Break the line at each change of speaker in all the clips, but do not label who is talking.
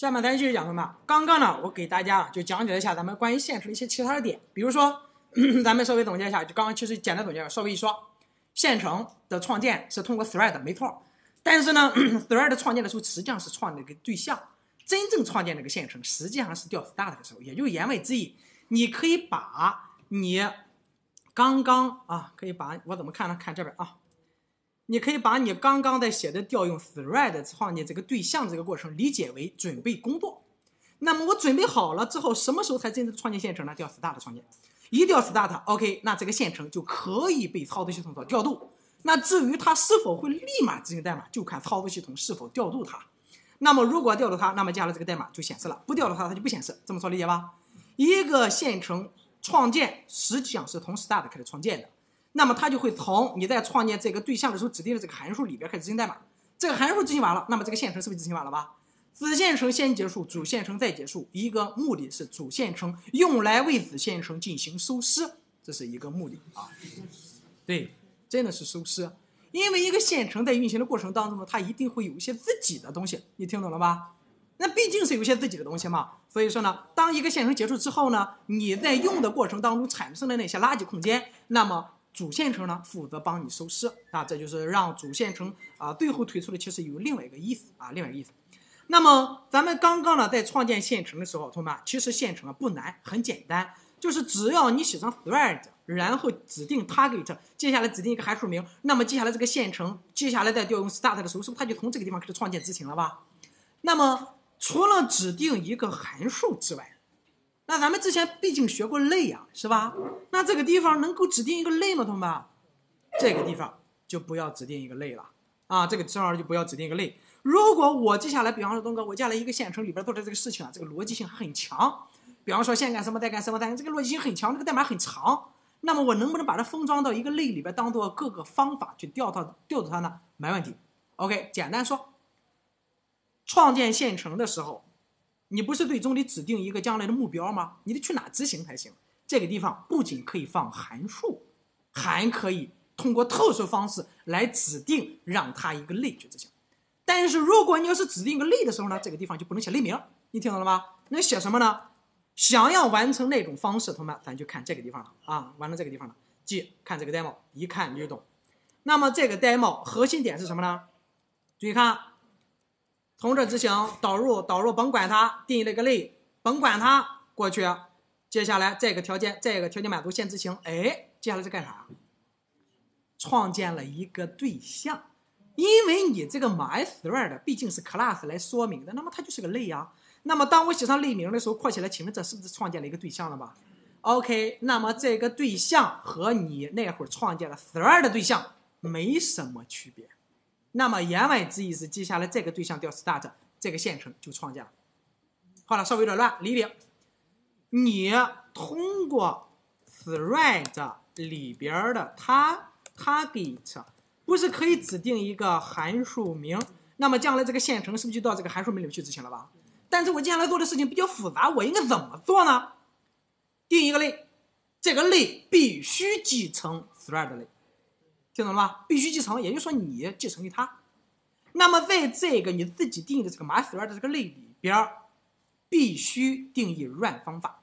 下面咱继续讲什么？刚刚呢，我给大家就讲解了一下咱们关于线程的一些其他的点，比如说，咱们稍微总结一下，就刚刚其实简单总结了，稍微一说，线程的创建是通过 thread 没错，但是呢，thread 创建的时候实际上是创那个对象，真正创建这个线程实际上是调 start 的时候，也就言外之意，你可以把你刚刚啊，可以把我怎么看呢？看这边啊。你可以把你刚刚在写的调用 thread 创建这个对象这个过程理解为准备工作。那么我准备好了之后，什么时候才真正创建线程呢？调 start 创建，一调 start，OK，那这个线程就可以被操作系统所调度。那至于它是否会立马执行代码，就看操作系统是否调度它。那么如果调度它，那么接下来这个代码就显示了；不调度它，它就不显示。这么说理解吧？一个线程创建实际上是从 start 开始创建的。那么它就会从你在创建这个对象的时候指定的这个函数里边开始执行代码。这个函数执行完了，那么这个线程是不是执行完了吧？子线程先结束，主线程再结束。一个目的是主线程用来为子线程进行收尸，这是一个目的啊。对，真的是收尸。因为一个线程在运行的过程当中呢，它一定会有一些自己的东西，你听懂了吧？那毕竟是有些自己的东西嘛。所以说呢，当一个线程结束之后呢，你在用的过程当中产生的那些垃圾空间，那么。主线程呢，负责帮你收尸啊，这就是让主线程啊最后推出的，其实有另外一个意思啊，另外一个意思。那么咱们刚刚呢在创建线程的时候，同学们，其实线程啊不难，很简单，就是只要你写上 thread，然后指定 target，接下来指定一个函数名，那么接下来这个线程，接下来在调用 start 的时候，是不是它就从这个地方开始创建执行了吧？那么除了指定一个函数之外，那咱们之前毕竟学过类呀，是吧？那这个地方能够指定一个类吗，同学们？这个地方就不要指定一个类了啊，这个地方就不要指定一个类。如果我接下来，比方说东哥，我接下来一个线程里边做的这个事情啊，这个逻辑性很强，比方说先干什么再干什么，但是这个逻辑性很强，这个代码很长，那么我能不能把它封装到一个类里边，当做各个方法去调它、调度它呢？没问题。OK，简单说，创建线程的时候。你不是最终得指定一个将来的目标吗？你得去哪执行才行。这个地方不仅可以放函数，还可以通过特殊方式来指定让它一个类去执行。但是如果你要是指定一个类的时候呢，这个地方就不能写类名。你听懂了吗？那写什么呢？想要完成那种方式，同学们，咱就看这个地方了啊，完成这个地方了。记，看这个 demo，一看你就懂。那么这个 demo 核心点是什么呢？注意看。从这执行导入导入，甭管它定义了一个类，甭管它过去。接下来这个条件，这个条件满足先执行。哎，接下来是干啥？创建了一个对象，因为你这个 myThread 毕竟是 class 来说明的，那么它就是个类啊。那么当我写上类名的时候，括起来，请问这是不是创建了一个对象了吧？OK，那么这个对象和你那会儿创建了 Thread 的对象没什么区别。那么言外之意是，接下来这个对象调 start，这个线程就创建了。好了，稍微有点乱，理理。你通过 thread 里边的它 target，不是可以指定一个函数名？那么将来这个线程是不是就到这个函数名里面去执行了吧？但是我接下来做的事情比较复杂，我应该怎么做呢？定一个类，这个类必须继承 thread 类。听懂了吗？必须继承，也就是说你继承于它。那么在这个你自己定义的这个 master 的这个类里边，必须定义 run 方法。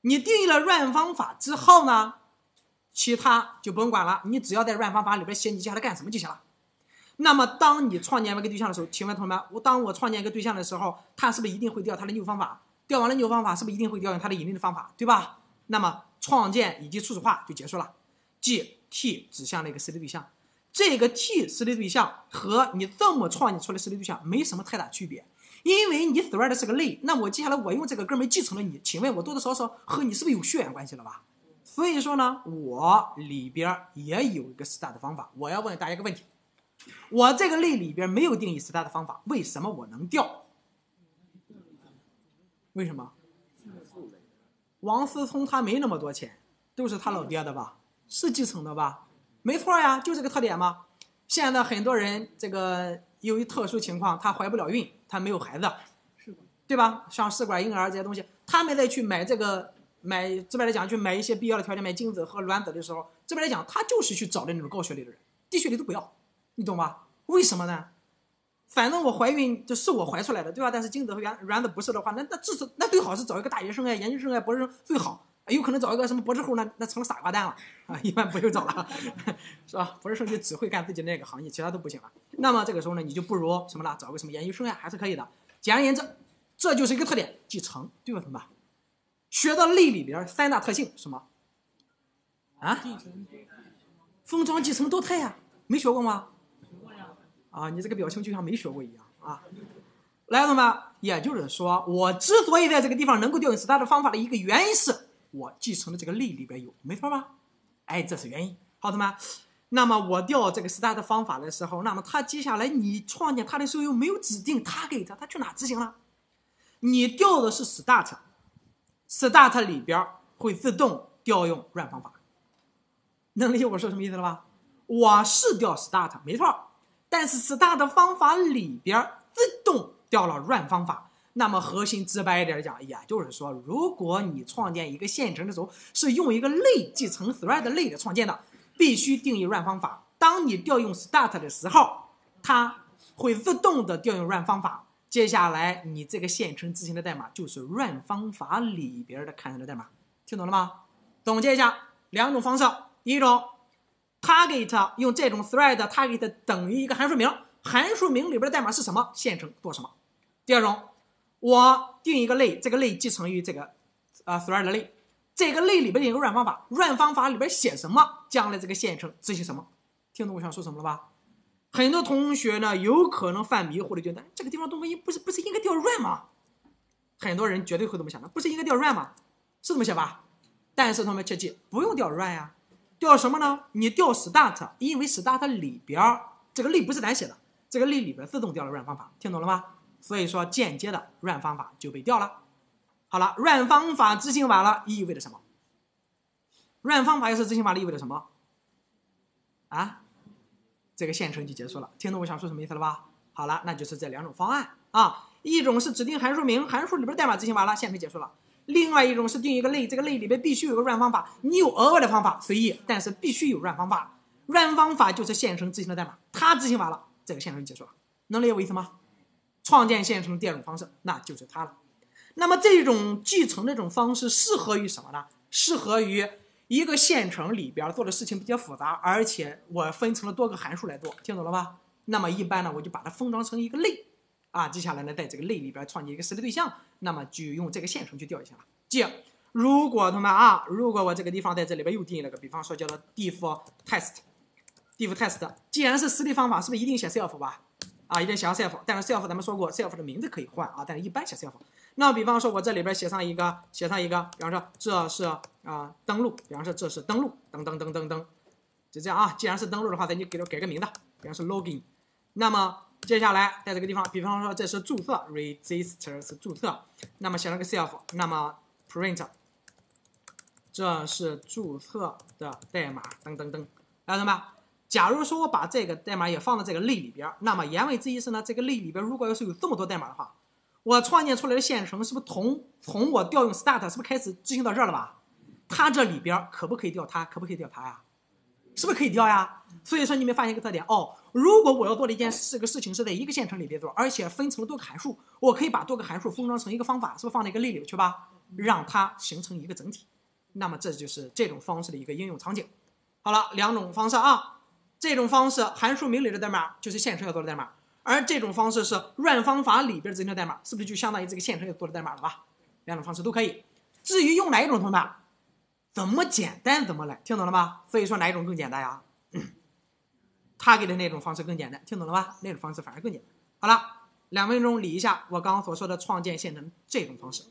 你定义了 run 方法之后呢，其他就不用管了，你只要在 run 方法里边写你接下来干什么就行了。那么当你创建一个对象的时候，请问同学们，我当我创建一个对象的时候，它是不是一定会调它的 new 方法？调完了 new 方法，是不是一定会调用它的引领的方法？对吧？那么创建以及初始化就结束了，即。T 指向了一个实例对象，这个 T 实例对象和你这么创建出来实例对象没什么太大区别，因为你 thread 是个类，那我接下来我用这个哥们继承了你，请问我多多少少和你是不是有血缘关系了吧？所以说呢，我里边也有一个 start 的方法，我要问大家一个问题：我这个类里边没有定义 start 的方法，为什么我能调？为什么？王思聪他没那么多钱，都是他老爹的吧？是继承的吧？没错呀，就这个特点嘛。现在很多人这个由于特殊情况，他怀不了孕，他没有孩子，对吧？像试管婴儿这些东西，他们再去买这个买，这边来讲去买一些必要的条件，买精子和卵子的时候，这边来讲他就是去找的那种高学历的人，低学历都不要，你懂吧？为什么呢？反正我怀孕就是我怀出来的，对吧？但是精子和原卵子不是的话，那那至少那最好是找一个大学生啊、研究生啊、博士生最好。有可能找一个什么博士后，那那成了傻瓜蛋了啊！一般不用找了，是吧？博士生就只会干自己那个行业，其他都不行了。那么这个时候呢，你就不如什么了？找个什么研究生呀，还是可以的。简而言之，这就是一个特点，继承，对吧？同学们，学到类里边三大特性，什么？啊？封装继承多肽呀，没学过吗？啊，你这个表情就像没学过一样啊！来，同学们，也就是说，我之所以在这个地方能够调用 STAR 的方法的一个原因是。我继承的这个类里边有，没错吧？哎，这是原因。好的吗？那么我调这个 start 方法的时候，那么它接下来你创建它的时候又没有指定它给它，它去哪执行了？你调的是 start，start 里边会自动调用 run 方法。能理解我说什么意思了吧？我是调 start 没错，但是 start 方法里边自动调了 run 方法。那么核心直白一点讲，也就是说，如果你创建一个线程的时候是用一个类继承 thread 类的创建的，必须定义 run 方法。当你调用 start 的时候，它会自动的调用 run 方法。接下来你这个线程执行的代码就是 run 方法里边的看到的代码，听懂了吗？总结一下两种方式：一种，target 用这种 thread target 等于一个函数名，函数名里边的代码是什么，线程做什么。第二种。我定一个类，这个类继承于这个，呃，thread 类，这个类里边有个 run 方法，run 方法里边写什么，将来这个线程执行什么，听懂我想说什么了吧？很多同学呢有可能犯迷糊的，觉得这个地方东西不是不是应该调 run 吗？很多人绝对会这么想的，不是应该调 run 吗？是这么写吧？但是同学们切记，不用调 run 呀，调什么呢？你调 start，因为 start 里边这个类不是咱写的，这个类里边自动调了 run 方法，听懂了吗？所以说，间接的 run 方法就被调了。好了，run 方法执行完了，意味着什么？run 方法要是执行完了，意味着什么？啊，这个线程就结束了。听懂我想说什么意思了吧？好了，那就是这两种方案啊。一种是指定函数名，函数里边代码执行完了，线程结束了；另外一种是定一个类，这个类里边必须有个 run 方法。你有额外的方法随意，但是必须有 run 方法。run 方法就是线程执行的代码，它执行完了，这个线程就结束了。能理解我意思吗？创建线程第二种方式，那就是它了。那么这种继承这种方式适合于什么呢？适合于一个线程里边做的事情比较复杂，而且我分成了多个函数来做，听懂了吧？那么一般呢，我就把它封装成一个类啊。接下来呢，在这个类里边创建一个实例对象，那么就用这个线程去调就行了。记，如果他们啊，如果我这个地方在这里边又定义了个，比方说叫做 diff test，diff test，既然是实例方法，是不是一定写 self 吧？啊，一定写上 self，但是 self 咱们说过，self 的名字可以换啊，但是一般写 self。那比方说，我这里边写上一个，写上一个，比方说这是啊登录，比方说这是登录，噔噔噔噔噔，就这样啊。既然是登录的话，咱就给它改个名字，比方说 login。那么接下来在这个地方，比方说这是注册，register 是注册，那么写上个 self，那么 print 这是注册的代码，噔噔噔，来，同学们。假如说我把这个代码也放到这个类里边，那么言外之意是呢，这个类里边如果要是有这么多代码的话，我创建出来的线程是不是从从我调用 start 是不是开始执行到这儿了吧？它这里边可不可以调它？可不可以调它呀？是不是可以调呀？所以说你没发现一个特点哦？如果我要做的一件事个事情是在一个线程里边做，而且分成了多个函数，我可以把多个函数封装成一个方法，是不是放在一个类里边去吧？让它形成一个整体。那么这就是这种方式的一个应用场景。好了，两种方式啊。这种方式，函数名里的代码就是线程要做的代码，而这种方式是 run 方法里边执行的代码，是不是就相当于这个线程要做的代码了吧？两种方式都可以。至于用哪一种方法，怎么简单怎么来，听懂了吗？所以说哪一种更简单呀？他给的那种方式更简单，听懂了吧？那种方式反而更简单。好了，两分钟理一下我刚刚所说的创建线程这种方式。